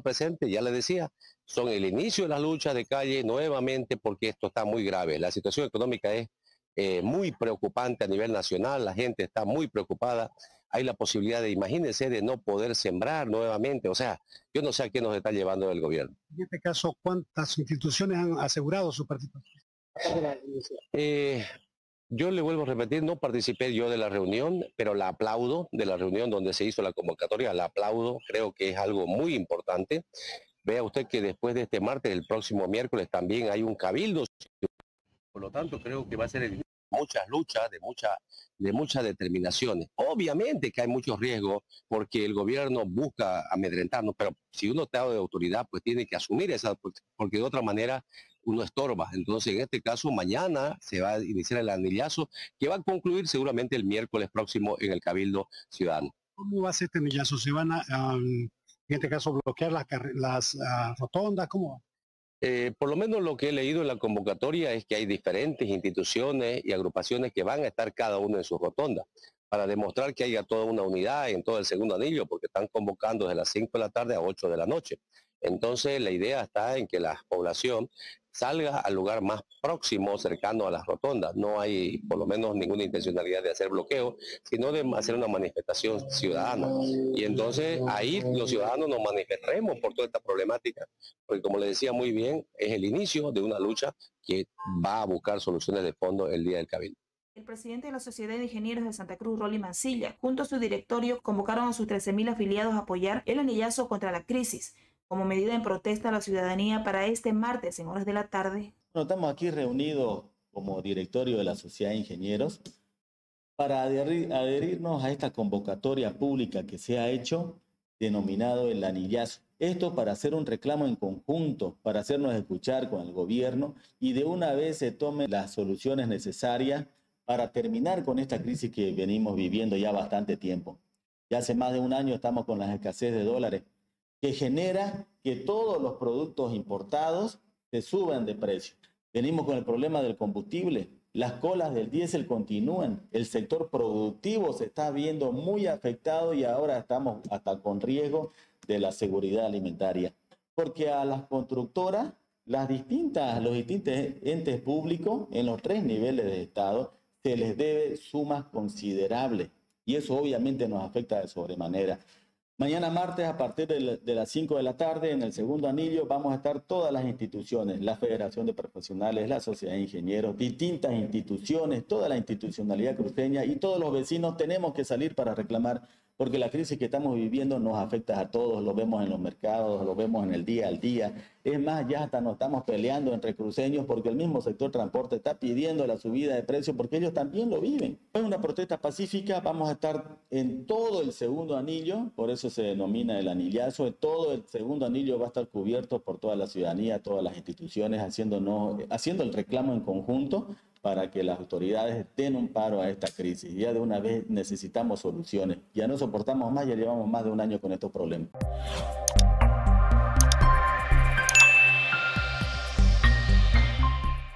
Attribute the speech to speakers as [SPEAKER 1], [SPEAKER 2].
[SPEAKER 1] presente, ya le decía, son el inicio de las luchas de calle nuevamente porque esto está muy grave. La situación económica es eh, muy preocupante a nivel nacional, la gente está muy preocupada. Hay la posibilidad de, imagínense, de no poder sembrar nuevamente. O sea, yo no sé a qué nos está llevando el gobierno.
[SPEAKER 2] En este caso, ¿cuántas instituciones han asegurado su participación?
[SPEAKER 1] Eh, yo le vuelvo a repetir, no participé yo de la reunión, pero la aplaudo de la reunión donde se hizo la convocatoria, la aplaudo, creo que es algo muy importante. Vea usted que después de este martes, el próximo miércoles también hay un cabildo. Por lo tanto, creo que va a ser muchas luchas, de, mucha, de muchas determinaciones. Obviamente que hay muchos riesgos porque el gobierno busca amedrentarnos, pero si uno está de autoridad, pues tiene que asumir esa, porque de otra manera uno estorba. Entonces, en este caso, mañana se va a iniciar el anillazo que va a concluir seguramente el miércoles próximo en el Cabildo Ciudadano.
[SPEAKER 2] ¿Cómo va a ser este anillazo? ¿Se van a, en este caso, bloquear las, las ah, rotondas? ¿Cómo va?
[SPEAKER 1] Eh, por lo menos lo que he leído en la convocatoria es que hay diferentes instituciones y agrupaciones que van a estar cada uno en su rotonda para demostrar que haya toda una unidad en todo el segundo anillo, porque están convocando desde las 5 de la tarde a 8 de la noche. Entonces la idea está en que la población salga al lugar más próximo, cercano a las rotondas. No hay por lo menos ninguna intencionalidad de hacer bloqueo, sino de hacer una manifestación ciudadana. Y entonces ahí los ciudadanos nos manifestaremos por toda esta problemática, porque como le decía muy bien, es el inicio de una lucha que va a buscar soluciones de fondo el día del cabildo.
[SPEAKER 3] El presidente de la Sociedad de Ingenieros de Santa Cruz, Rolly Mancilla, junto a su directorio, convocaron a sus 13.000 afiliados a apoyar el anillazo contra la crisis como medida en protesta a la ciudadanía para este martes en horas de la tarde.
[SPEAKER 4] estamos aquí reunidos como directorio de la Sociedad de Ingenieros para adherirnos a esta convocatoria pública que se ha hecho denominado el anillazo. Esto para hacer un reclamo en conjunto, para hacernos escuchar con el gobierno y de una vez se tomen las soluciones necesarias para terminar con esta crisis que venimos viviendo ya bastante tiempo. Ya hace más de un año estamos con la escasez de dólares que genera que todos los productos importados se suban de precio. Venimos con el problema del combustible. Las colas del diésel continúan. El sector productivo se está viendo muy afectado y ahora estamos hasta con riesgo de la seguridad alimentaria. Porque a las constructoras, las distintas, los distintos entes públicos en los tres niveles de Estado se les debe sumas considerables. Y eso obviamente nos afecta de sobremanera. Mañana martes a partir de, las 5 de la tarde en el segundo anillo vamos a estar todas las instituciones, la Federación de Profesionales, la Sociedad de Ingenieros, distintas instituciones, toda la institucionalidad cruceña y todos los vecinos tenemos que salir para reclamar porque la crisis que estamos viviendo nos afecta a todos, lo vemos en los mercados, lo vemos en el día al día. Es más, ya hasta nos estamos peleando entre cruceños porque el mismo sector transporte está pidiendo la subida de precios porque ellos también lo viven. Es una protesta pacífica, vamos a estar en todo el segundo anillo, por eso se denomina el anillazo, todo el segundo anillo va a estar cubierto por toda la ciudadanía, todas las instituciones, haciendo el reclamo en conjunto para que las autoridades den un paro a esta crisis. Ya de una vez necesitamos soluciones. Ya no soportamos más, ya llevamos más de un año con estos problemas.